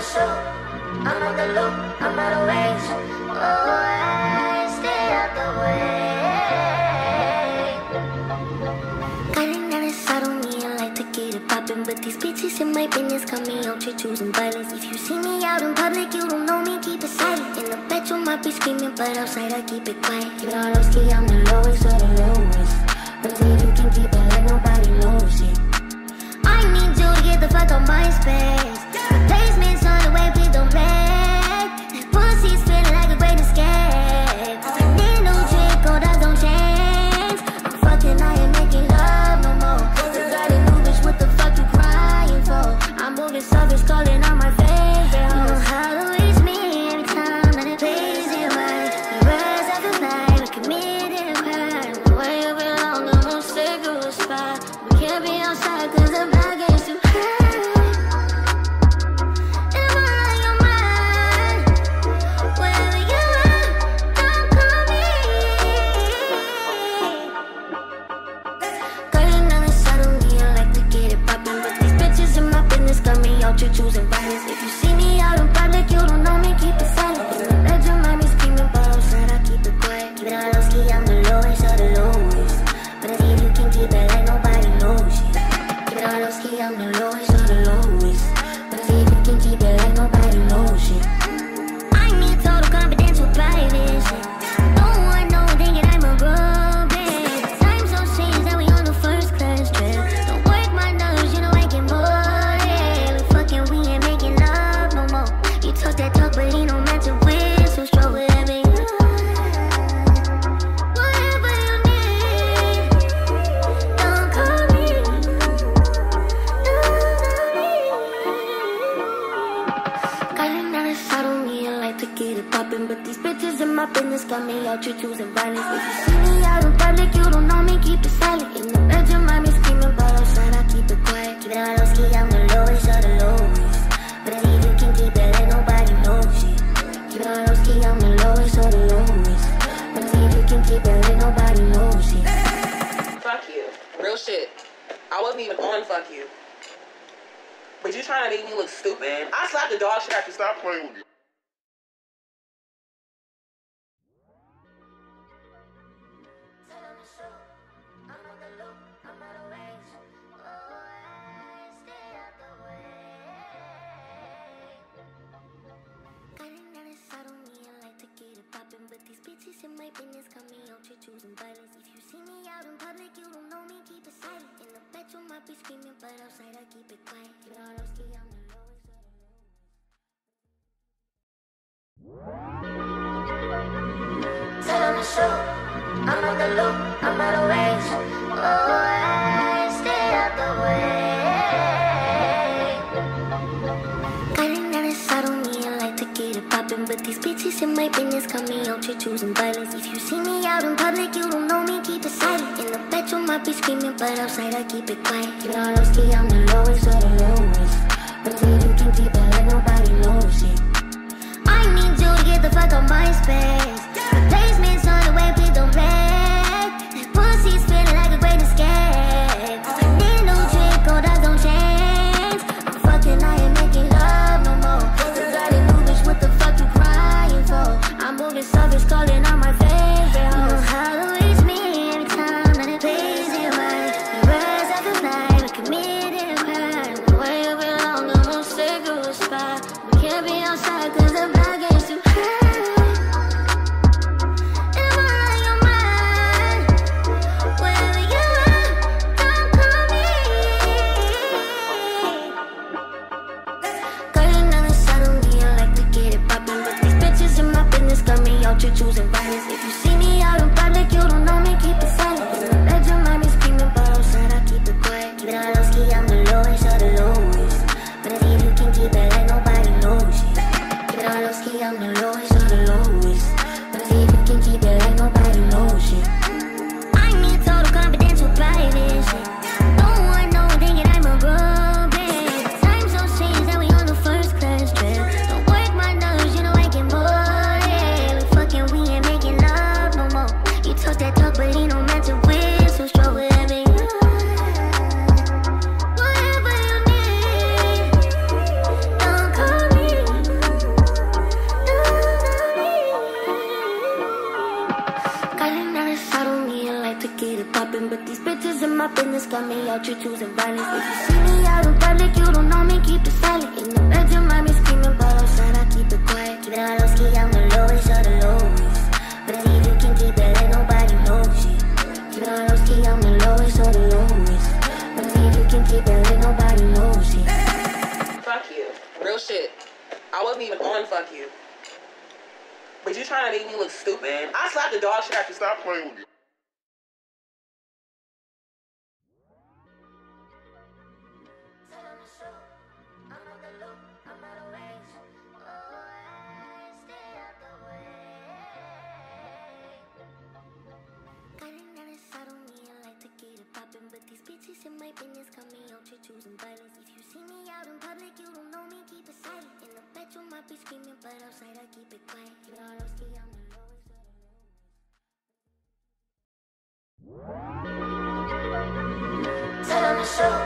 the. I'm on the loop, I'm out of range. I stay out the way. Cutting nervous, I don't need I like to get it poppin'. But these bitches in my business got me out here choosing violence. If you see me out in public, you don't know me, keep it silent. In the bedroom, might be screaming, but outside, I keep it quiet. You know, Roski, I'm the lowest of the lowest. Until you keep it, let nobody lose it. I need you to get the fuck on my space. on me out, you're choosing violence. If you see me out in public, you don't know me, keep it silent. In the bedroom, I be screaming, but outside I keep it quiet. Keep it on low ski, I'm the lowest of the lowest. But if you can keep it, let nobody knows it. Keep it on low ski, I'm the lowest of the lowest. But if you can keep it, let nobody knows it. Fuck you, real shit. I wasn't even on fuck you. But you trying to make me look stupid? I slapped the dog shit after stop playing with you. stupid. I slapped the dog shit out. You stop playing with me. in my business, got me out choosing violence. If you see me out in public, you don't know me, keep it silent. In the bedroom, I be screaming, but outside, I keep it quiet. You know, I'm Tell them the truth.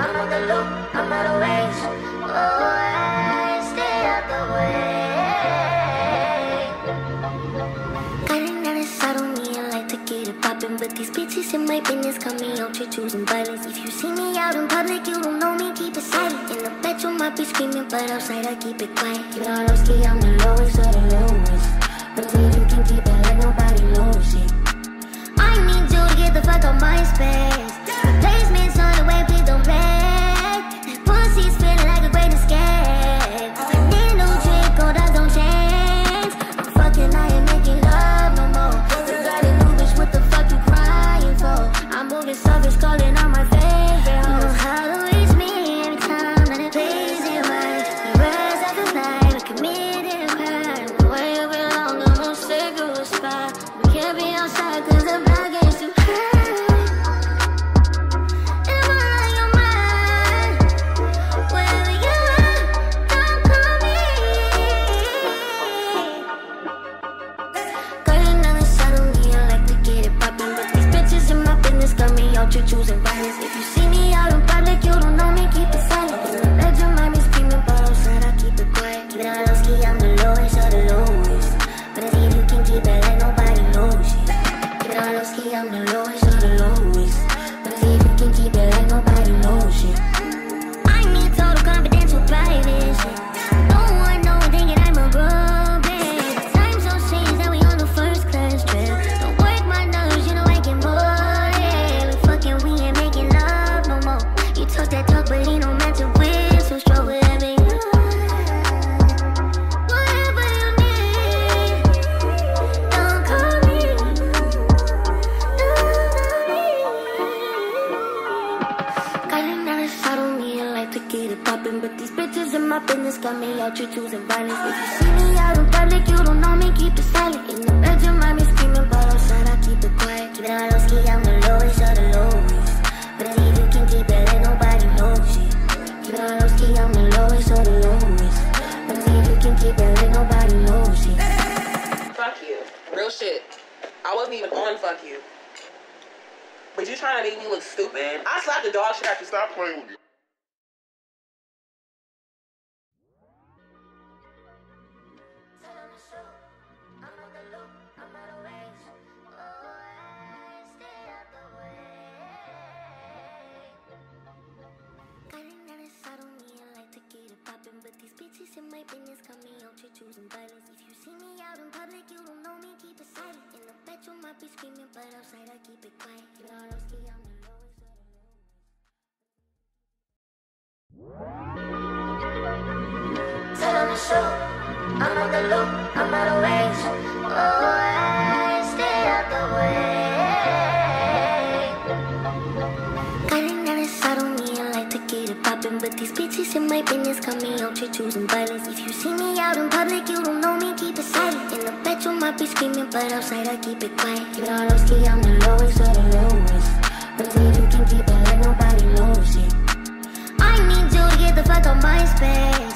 I'm on the loop. I'm out of range. Oh, I stay out the way. Iron and it's out on me. I like to get it poppin', but these bitches in my business got me out here choosing violence. If you see me out in public, you don't know me. Keep it silent. In the bedroom, I be screaming, but outside I keep it quiet. You know, I'm. I'm the lowest of the lowest. But you can keep it like nobody knows it the fuck on my space. Replacements on the way, please don't rest. opinions got me out you're choosing violence. If you see me out in public, you don't know me, keep it silent. In the bedroom, I be screaming, but outside I keep it quiet. You know I'm I'm the lowest of the lowest But me, you can keep it like nobody knows it I need you to get the fuck on my space.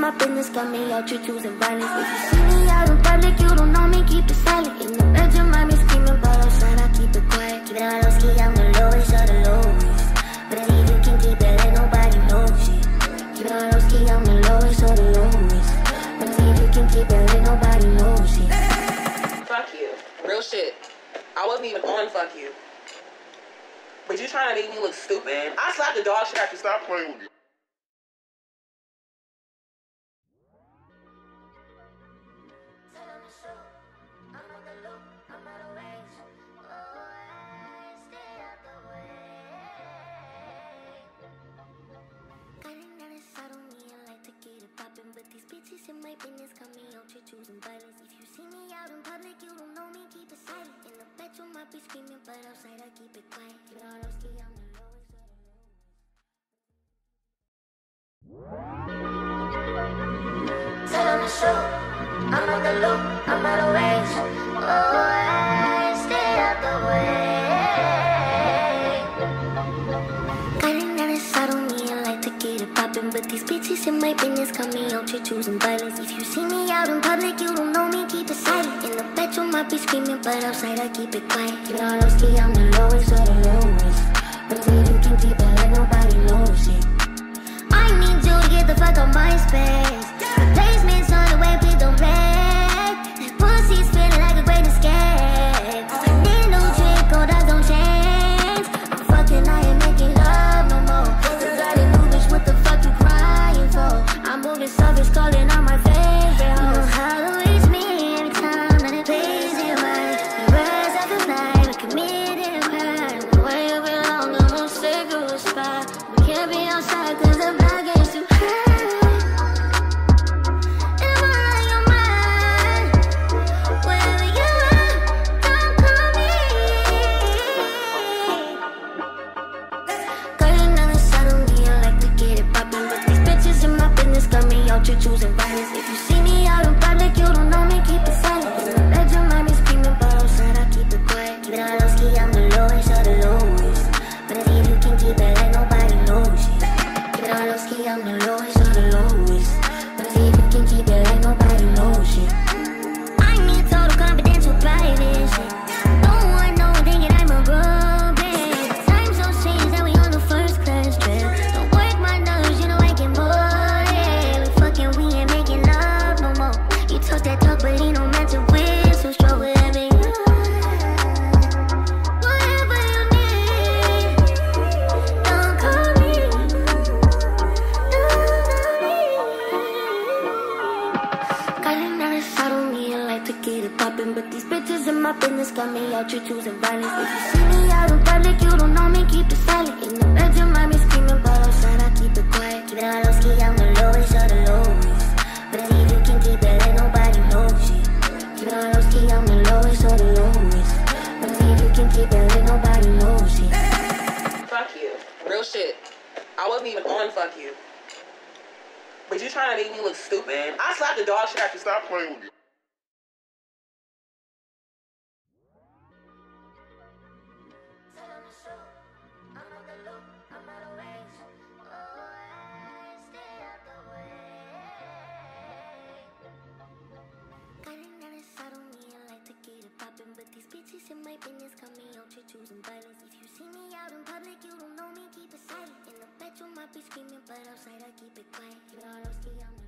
My business, got me out here choosing violence. If you see me out in public, you don't know me, keep it silent. In the bedroom, I be screaming, but outside, I keep it quiet. Keep it on low ski, I'm the lowest of the lowest. But if you can keep it, let nobody know shit. Keep it on low ski, I'm the lowest of the lowest. But if you can keep it, let nobody know shit. Fuck you. Real shit. I wasn't even on fuck you. But you trying to make me look stupid? I slapped the dog shit you. Stop playing with me. Me out choosing violence. If you see me out in public, you don't know me, keep it silent. In the bedroom, I be screaming, but outside, I keep it quiet. Ski, I'm the lowest. Tell 'em the show. I'm on the loop, I'm out of range. Oh, bitches in my business got me out here choosing violence. If you see me out in public, you don't know me, keep it silent. In the bedroom, I be screaming, but outside, I keep it quiet. It on low ski, I'm the lowest of the lowest. But if you can keep it, let nobody know shit. I need you to get the fuck out my space. Savage, calling on my these bitches in my business got me out here choosing violence. If you see me out in public, you don't know me, keep it silent. In the bedroom, I be screaming, but outside, I keep it quiet. Keep it on low ski, I'm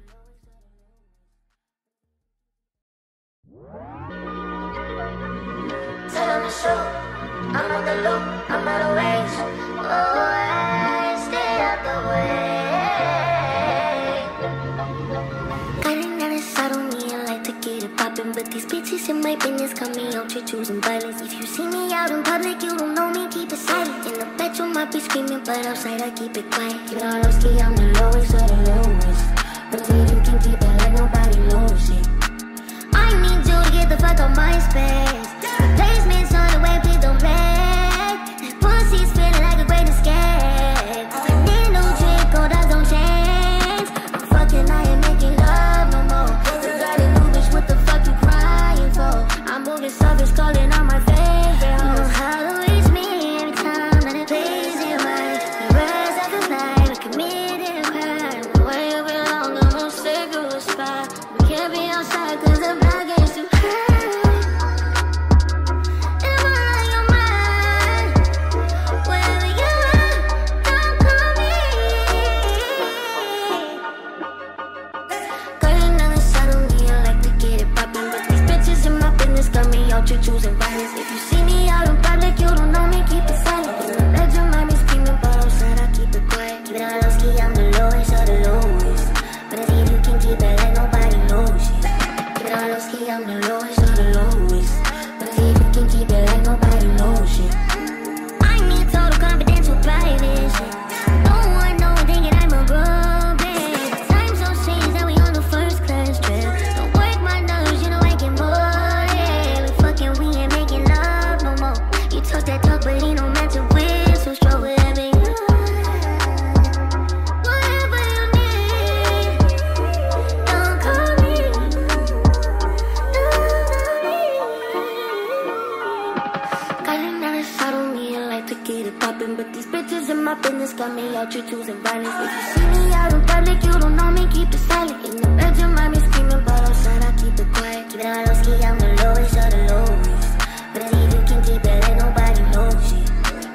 in my business got me out here choosing violence. If you see me out in public, you don't know me, keep it silent. In the bedroom, I be screaming, but outside, I keep it quiet. Keep it on low ski, I'm the lowest of the lowest. But you can keep it, let nobody know shit. I need you to get the fuck out my space. Replacements on the way, please don't play. I'm no lo. Business got me out choosing violence. If you see me out in public, you don't know me, keep it silent. In the bedroom, I screaming, but outside, I keep it quiet. Keep it on low ski, I'm the lowest of the lowest. But if you can keep it, like nobody.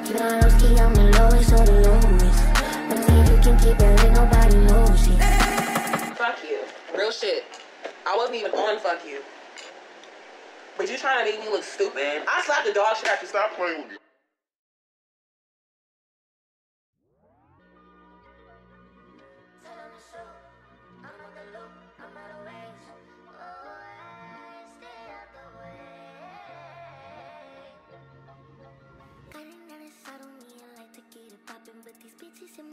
Keep it on low ski, I'm the lowest of the lowest. But if you can keep it, like nobody. Fuck you. Real shit. I wasn't even on fuck you. But you trying to make me look stupid? I slapped the dog shit you. Stop playing with me.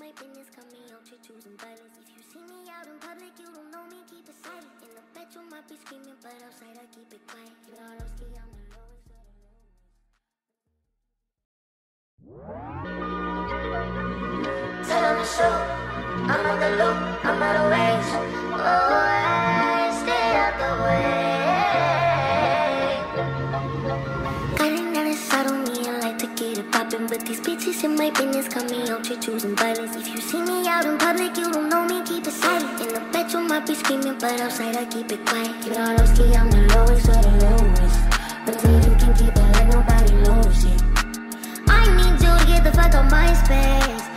Me out. If you see me out in public, you don't know me, keep it silent. In the bedroom, I be screaming, but outside, I keep it quiet. Keep it on low ski, I'm the lowest. I'm on the loop, I'm out of range. Oh, get it poppin', but these bitches in my business got me out here choosing violence. If you see me out in public, you don't know me, keep it silent. In the bedroom, I be screaming, but outside, I keep it quiet. It on low ski, I'm the lowest of the lowest. But if you can keep it like nobody knows it. I need you to get the fuck out my space.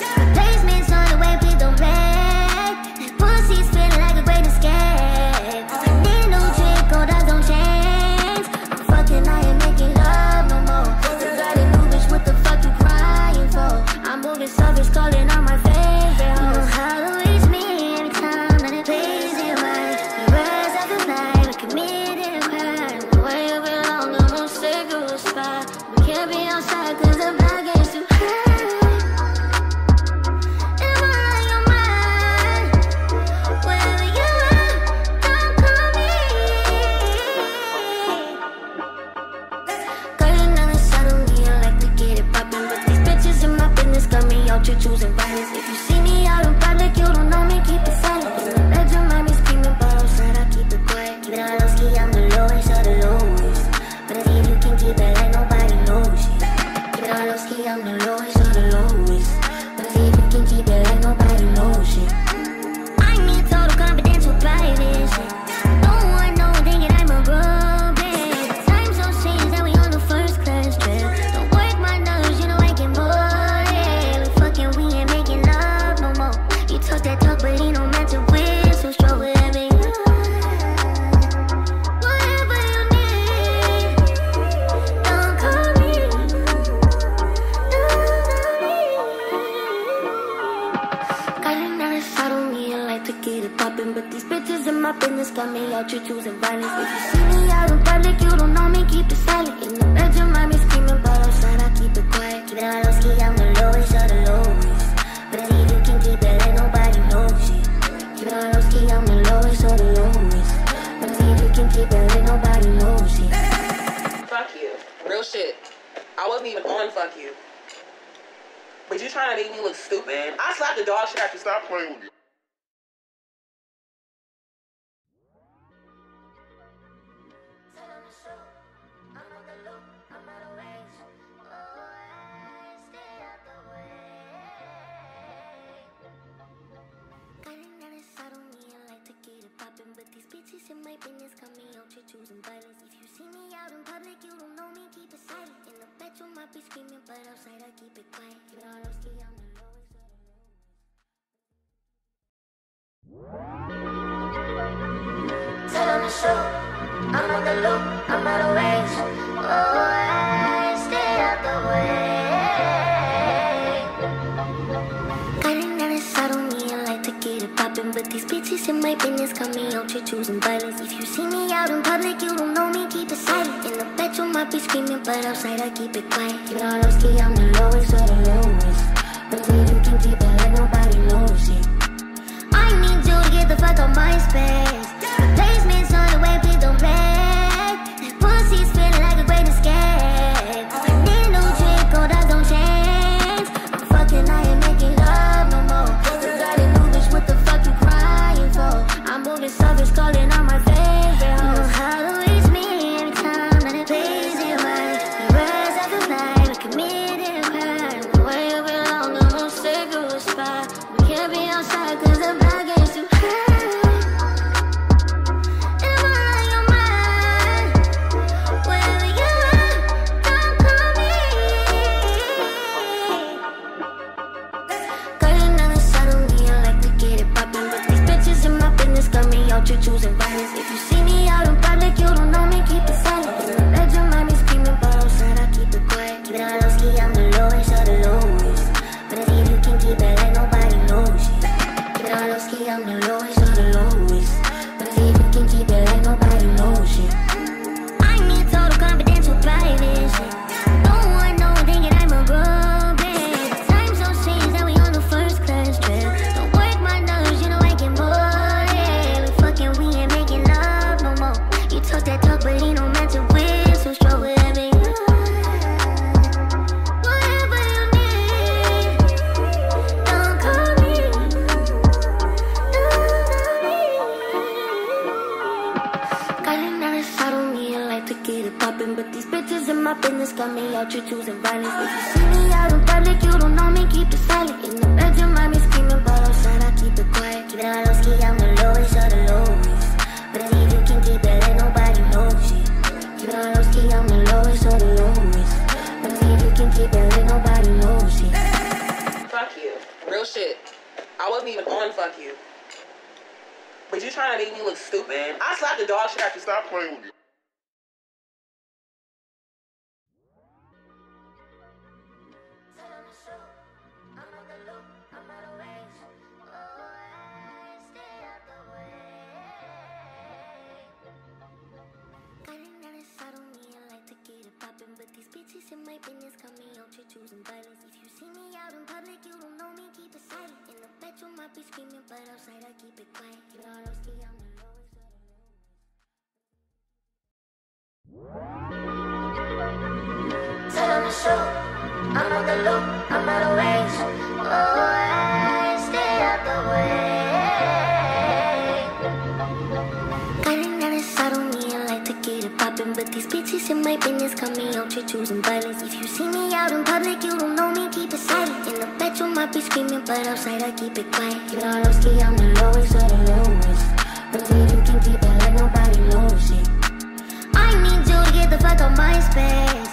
My business got out here choosing violence. If you see me out in public, you don't know me, keep it silent. In the bedroom, I be screaming, but outside, I keep it quiet. Keep it low ski, I'm the lowest of the lowest. But if you can keep it like nobody knows it. Keep it low ski, I'm the lowest of the lowest. But if you can keep it like nobody knows it. Fuck you. Real shit. I wasn't even on fuck you. But you trying to make me look stupid? I slapped the dog shit you. Stop playing with me. Got me out choosing violence. If you see me out in public, you don't know me, keep it silent. In the bedroom, I be screaming, but outside, I keep it quiet. Low ski, I'm the lowest the. Tell them to show. I'm on the loop, I'm out of range. My business got me out here choosing violence. If you see me out in public, you don't know me, keep it silent. In the bedroom, I might be screaming, but outside, I keep it quiet. Keep it on low ski, I'm the lowest of the lowest. But if you can keep it like nobody knows it. I need you to get the fuck out my space. Replacements on the way, please don't play. be outside cause the Teaching my business, cut me out, you're choosing violence. If you see me out in public, you don't know me, keep it silent. In the bedroom, I be screaming, but outside I keep it quiet. Keep it all low-key, I'm my business, call me out, you choosing violence. If you see me out in public, you don't know me, keep it silent. In the bedroom, I be screaming, but outside I keep it quiet. You know, Roski, I'm the lowest of the lowest But you can keep it like nobody knows it. I need you to get the fuck out my space.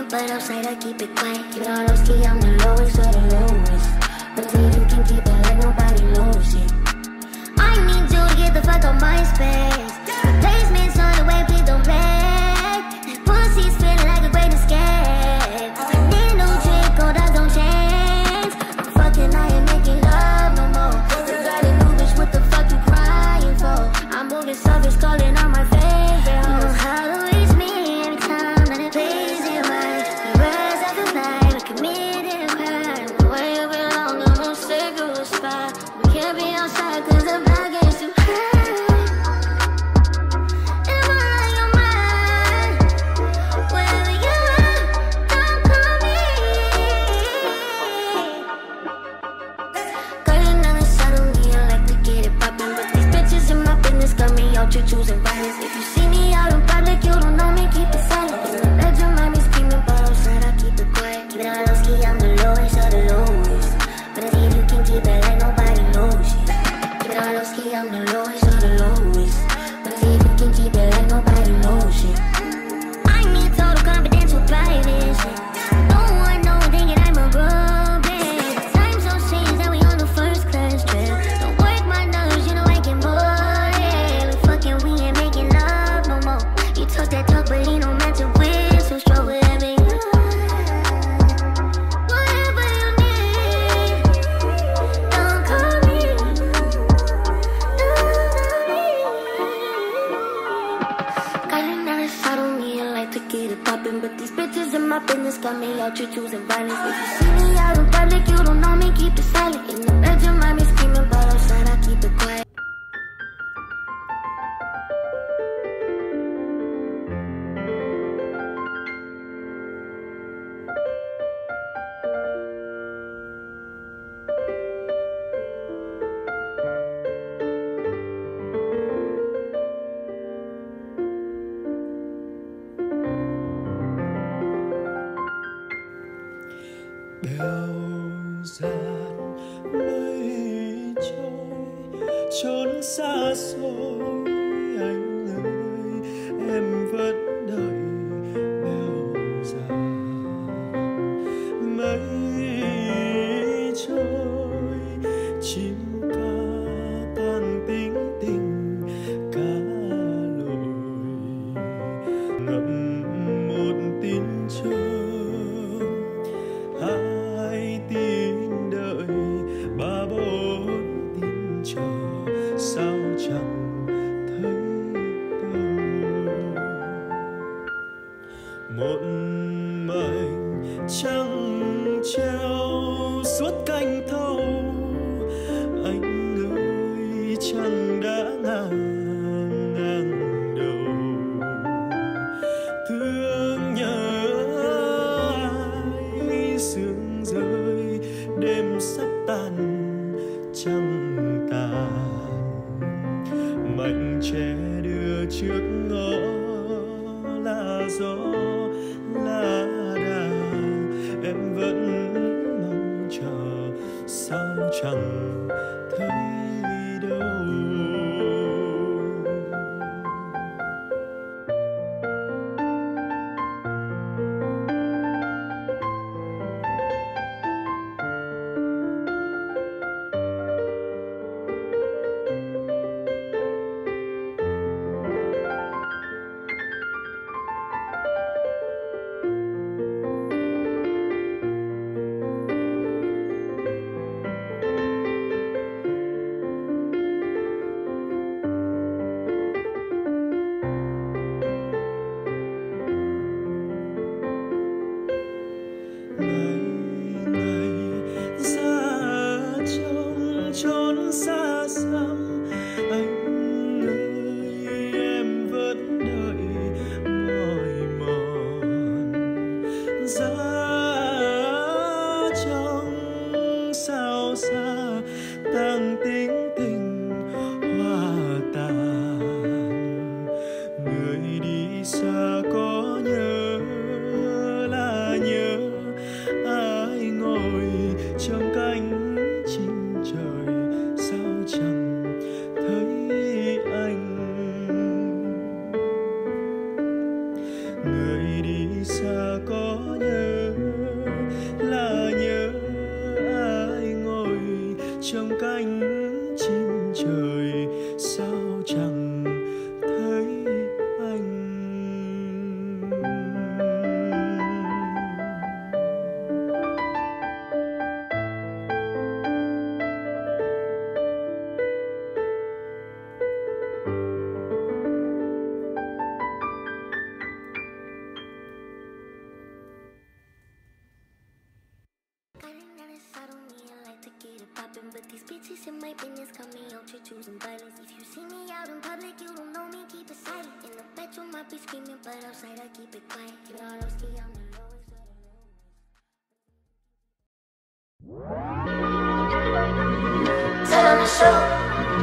you, but outside I keep it quiet. You know, low key, I'm the lowest of the lowest. But me, you can keep it like nobody knows it. I need you to get the fuck out my space. Replacements on the way, please don't play. Pussy's feeling like a great escape.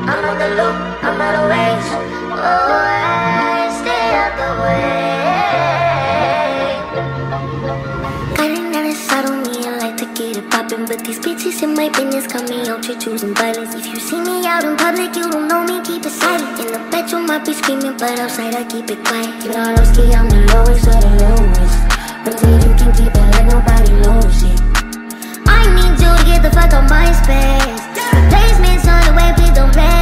I'm on the loop, I'm out of range. Oh, I stay out the way. Cutting down inside on me, I to get it poppin'. But these bitches in my business got me out here choosing violence. If you see me out in public, you don't know me, keep it silent. In the bedroom, I be screaming, but outside, I keep it quiet. You know, lowski, I'm the lowest of the lowest. But if you can keep it like nobody knows it. I need you to get the fuck on my space. Replacements on the way, please don't play.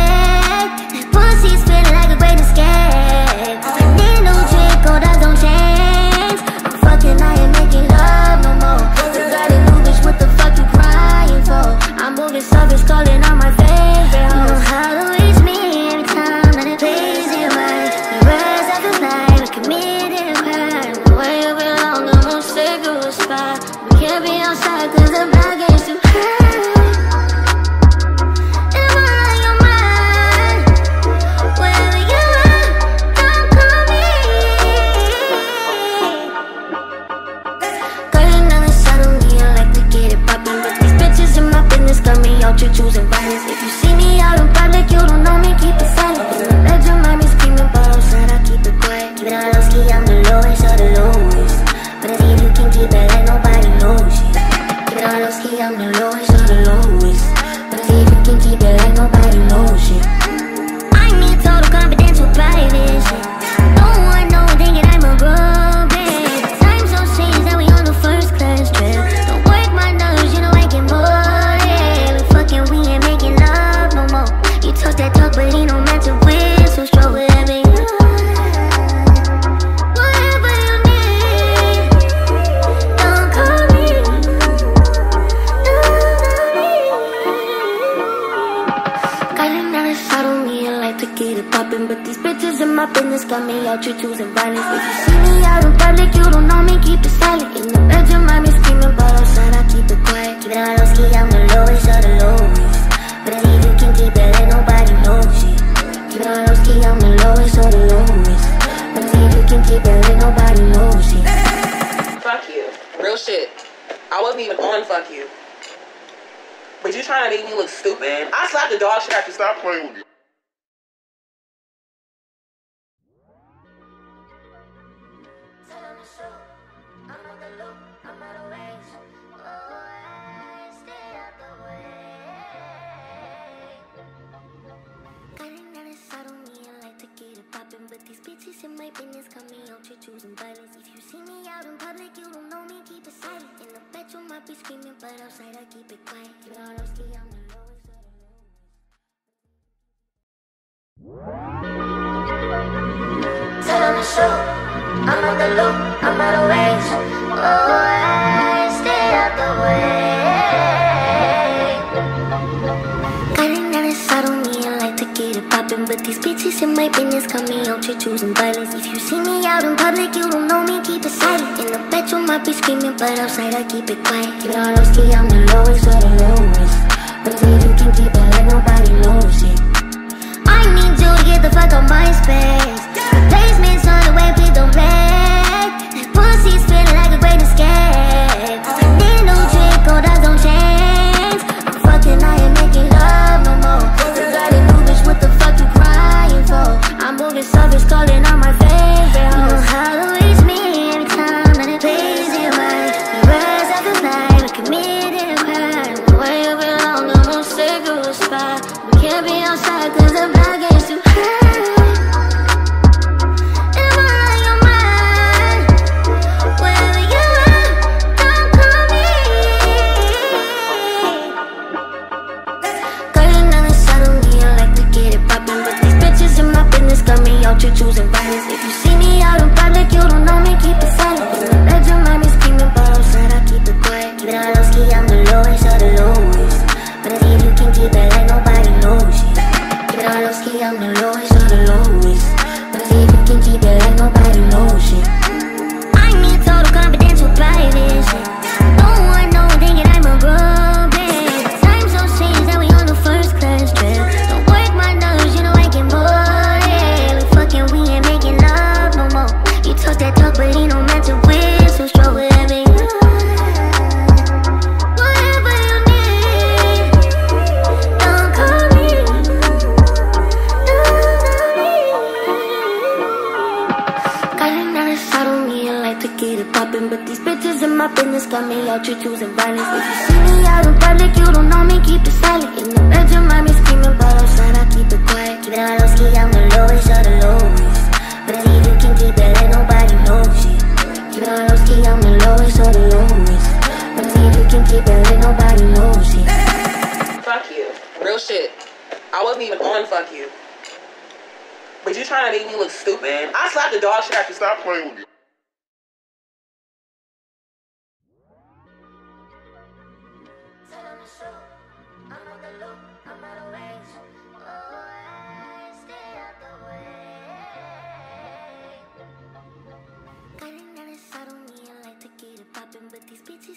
you trying to make me look stupid? I slapped the dog shit after stop playing with me.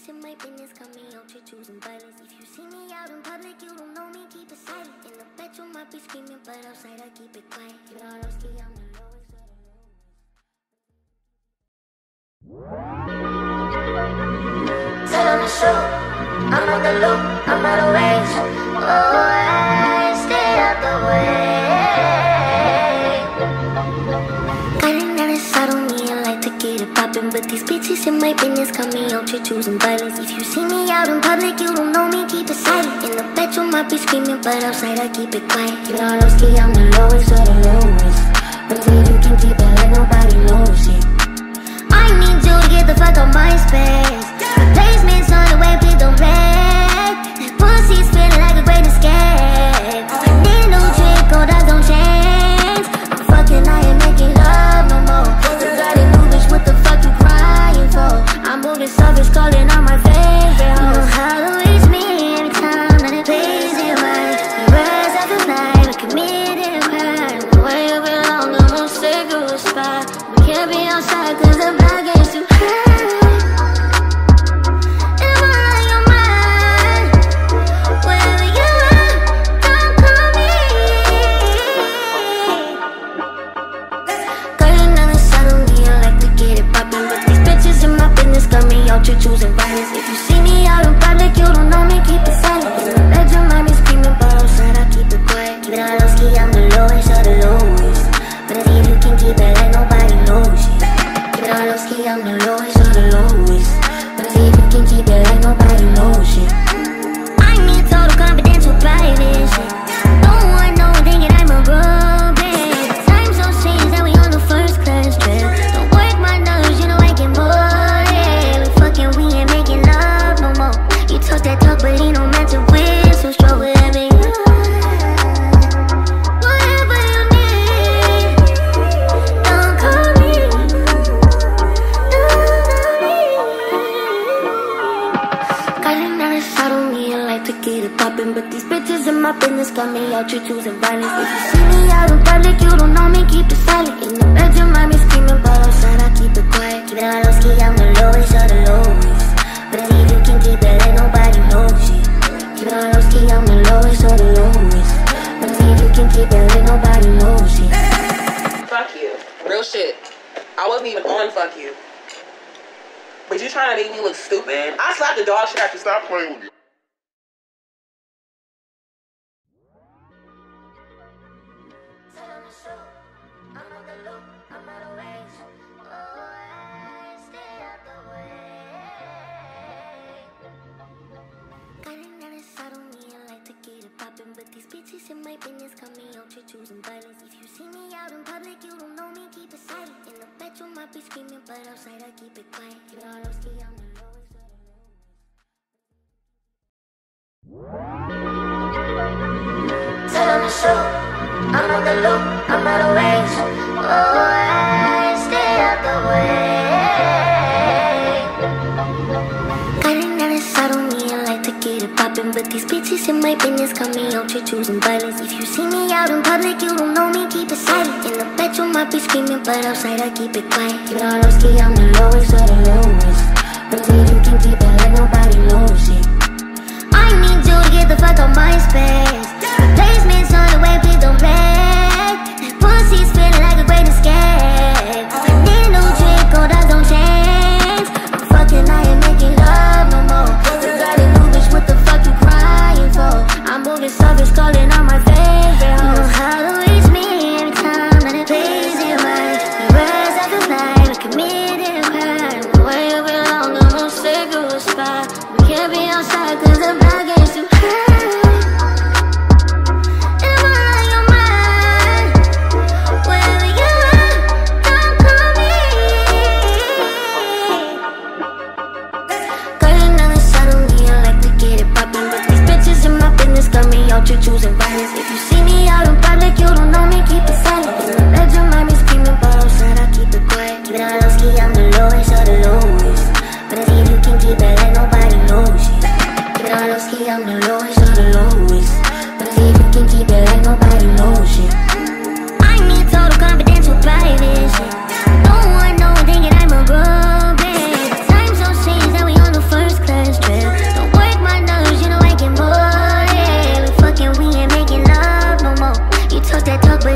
In my business me out choosing violence see me out in public, you don't know me, keep it silent. In the bed, be screaming, but outside, I keep it quiet. You know, lowski, I'm the lowest of. I'm on the loop, I'm out of range. Oh, I stay out the way. But these bitches in my business got me out here choosing violence If you see me out in public, you don't know me, keep it silent In the bedroom, I be screaming, but outside I keep it quiet. You know, key, I'm the lowest of the lowest. But me, you can keep it like nobody knows it. I need you to get the fuck out my space. Replacement's on the way, please don't wreck Pussy's feeling like a great escape the show. I'm on the loop, I'm out of range. Oh, I stay out the way. Cutting out inside on me, I like to get it poppin'. But these bitches in my business got me out here choosing violence. If you see me out in public, you don't know me, keep it silent. In the bedroom, I be screaming, but outside, I keep it quiet. You know, lowski, I'm the lowest of the lowest. But you can keep it like nobody knows it. I need you to get the fuck out my space so the way don't play Pussy's feeling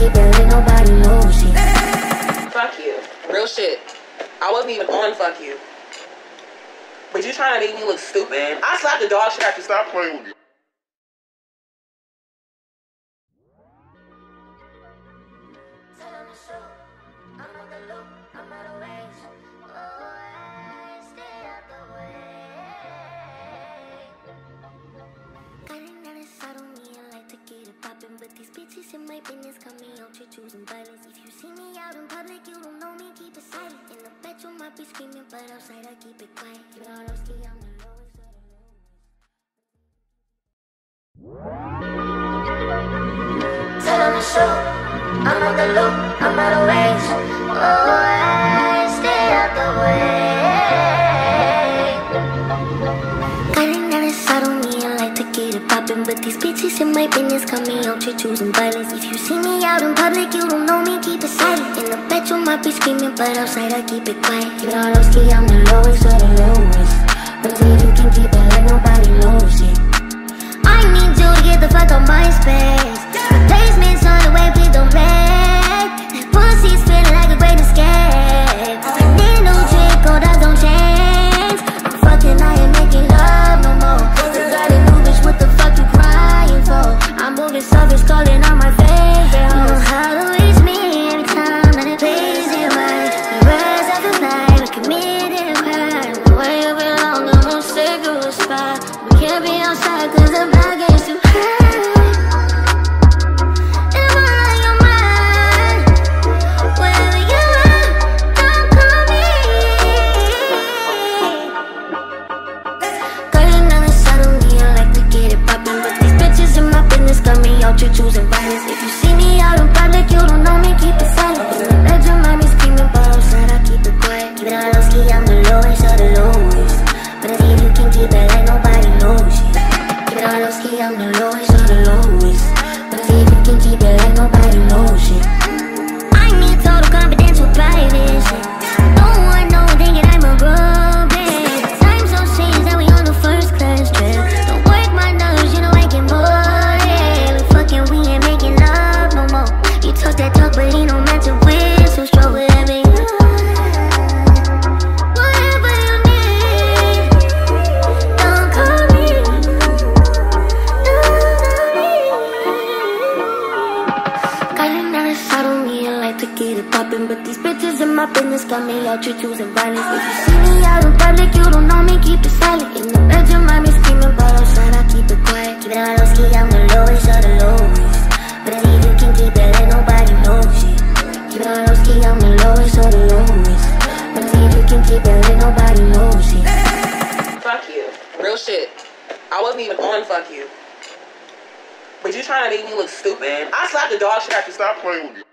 if you can keep it, let nobody know shit. Fuck you. Real shit. I wasn't even on fuck you. But you trying to make me look stupid? I slapped the dog shit after Stop playing with me. Tell 'em it's true. I'm out the loop, I'm out of range. Oh, I stay out the way. Got another side on me, I like to get it poppin', but these bitches in my business choosing violence. If you see me out in public, you don't know me, keep it silent. In the bedroom, I be screaming, but outside I keep it quiet. Low ski, I'm the lowest the. I'm out the loop, I'm out of range. Oh, I stay out the way. Poppin', but these bitches in my business got me out here choosing violence. If you see me out in public, you don't know me, keep it silent. In the bedroom, I be screaming, but outside I keep it quiet. It all low I'm the lowest of the lowest. But if you can keep it, let nobody knows it. I need you to get the fuck out my space. But you trying to make me look stupid? I slapped the dog shit after Stop playing with me.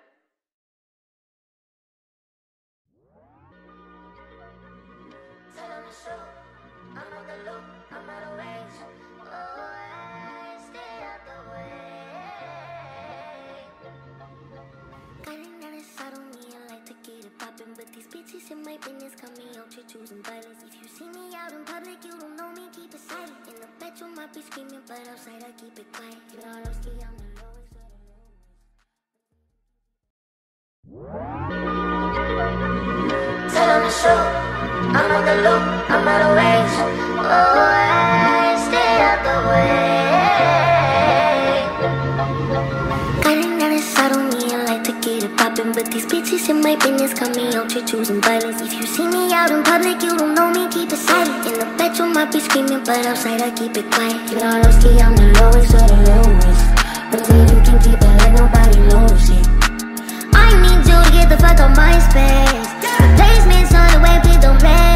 In my business me out here choosing violence. If you see me out in public, you don't know me, keep it silent. In the bedroom, I be screaming, but outside I keep it quiet. Low ski, I'm the lowest it's true. I'm out the loop, I'm out of range. Oh, I stay out the way. But these bitches in my business got me out here choosing violence. If you see me out in public, you don't know me, keep it silent. In the bedroom, I be screaming, but outside I keep it quiet. Keep it all low ski, I'm the lowest of the lowest. But you can keep it, let nobody knows it. I need you to get the fuck out my space. Replacements on the way, please don't break.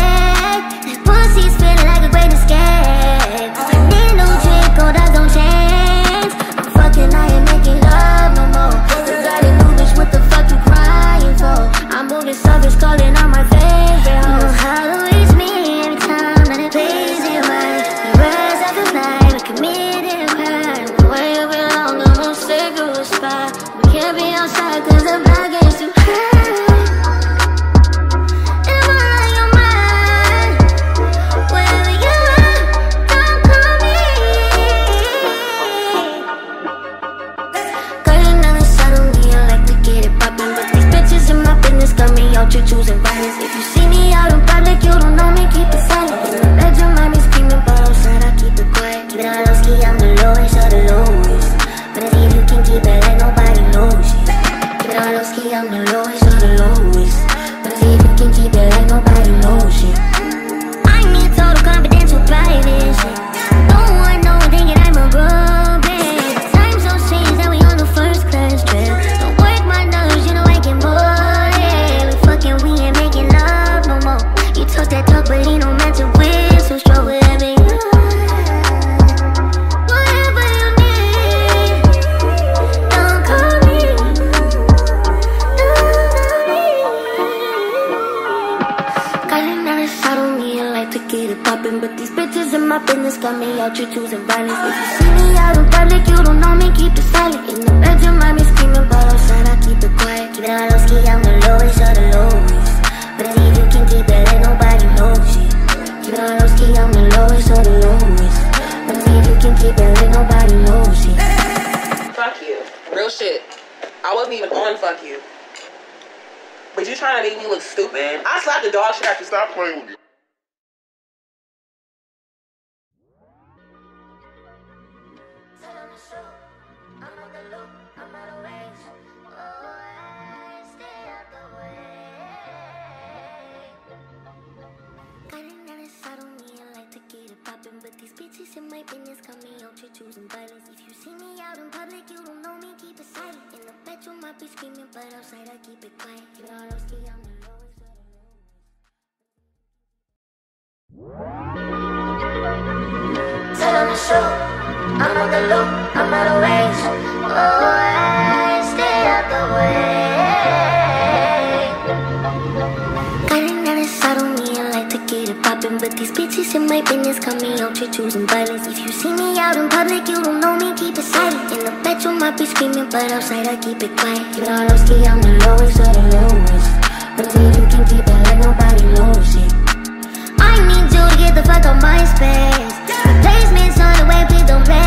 I'm out of range. Oh, I stay out the way. Fighting that inside on me, I like to get it poppin'. But these bitches in my business got me out here choosing violence. If you see me out in public, you don't know me, keep it silent. In the bedroom, I be screaming, but outside, I keep it quiet. You know, I'm I'm the lowest of the lowest. But if you can keep it like nobody knows it. I need you to get the fuck out my space. Replacements on the way, please don't play.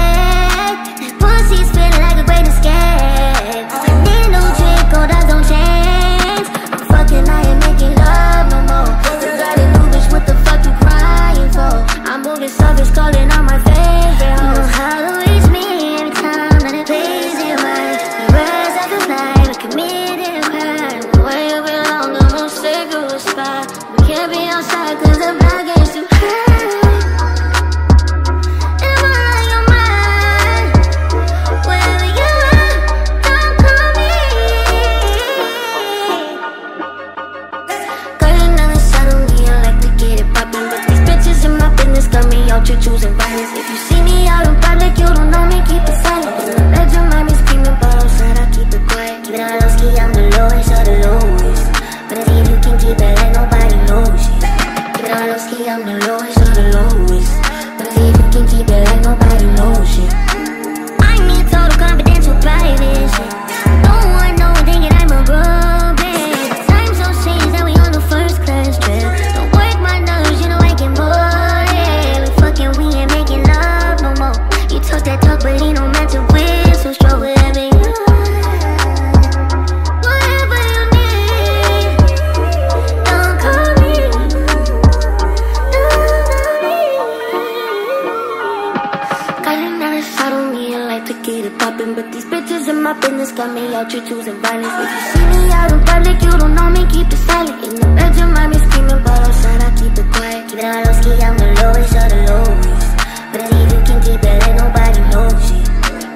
business got me out you choosing violence If you see me out in public, you don't know me, keep it silent. In the bedroom, I be screaming, but outside I keep it quiet. Keep it on low key, I'm the lowest of the lowest. But if you can keep it, let nobody knows it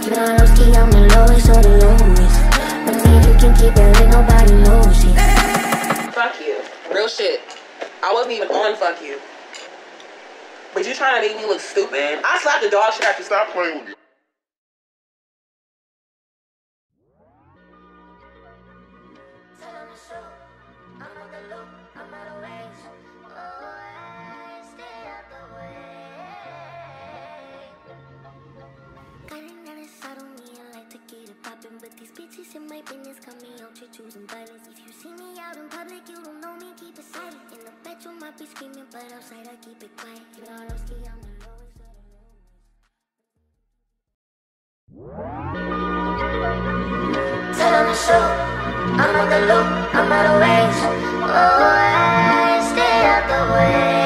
Keep it on low key, I'm the lowest of the lowest. But if you can keep it, let nobody knows it Fuck you, real shit. I wasn't even on fuck you. But you trying to make me look stupid? I slapped the dog shit after stop playing with me. my business, cut me out, you're choosing violence. If you see me out in public, you don't know me, keep it silent. In the bedroom, I be screaming, but outside I keep it quiet. You know, lowski, I'm the lowest of the Tell them I'm the loop, I'm out of range Oh, I stay out the way.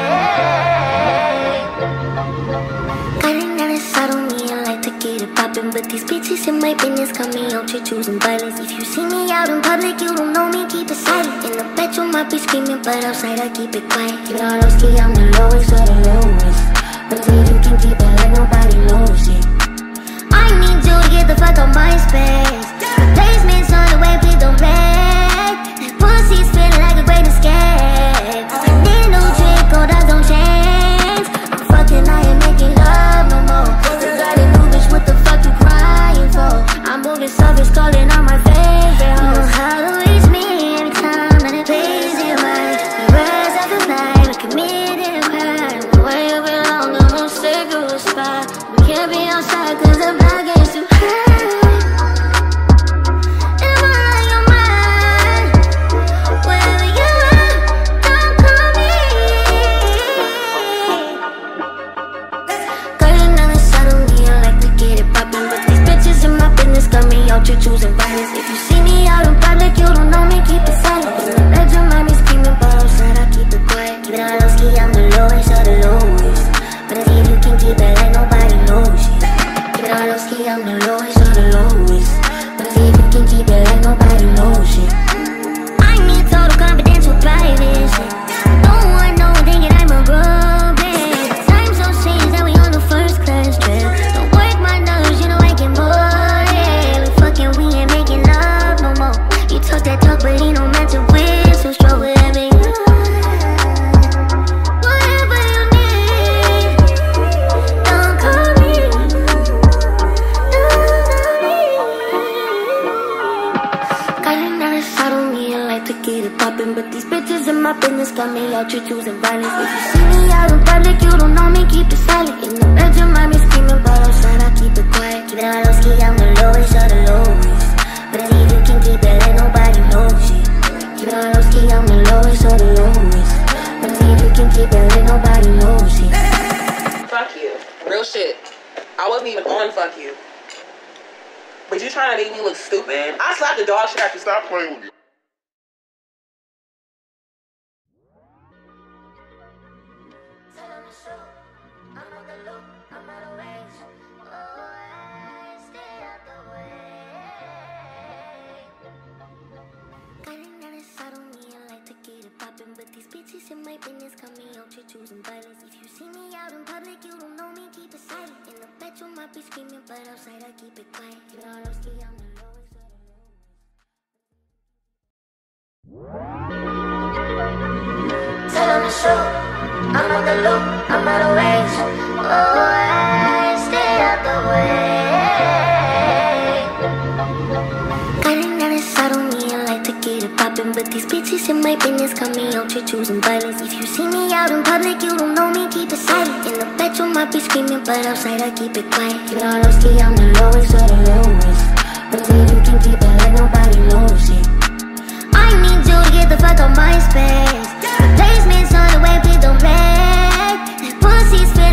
These bitches in my business. Got me out here choosing violence. If you see me out in public, you don't know me, keep it silent. In the bedroom, I be screaming, but outside I keep it quiet. You know, lowski, I'm the lowest of the lowest. But see, you can keep it like nobody knows it. I need you to get the fuck out my space. Replacements on the way, please don't beg Pussy's feeling I'm on the I'm out of range. Oh, I stay out the way. On me, I like to get it poppin'. But these bitches in my business got me out choosing violence. If you see me out in public, you don't know me, keep it silent. In the bedroom, I be screaming, but outside, I keep it quiet. You know, I'm these bitches in my business Got me out here choosing violence. If you see me out in public, you don't know me, keep it silent In the bedroom, I be screaming, but outside I keep it quiet. You know I'm ski, I'm the lowest of the lowest. Really, you can keep it like nobody knows it. I need you to get the fuck out my space. Replacements on the way, please don't play That pussy's feeling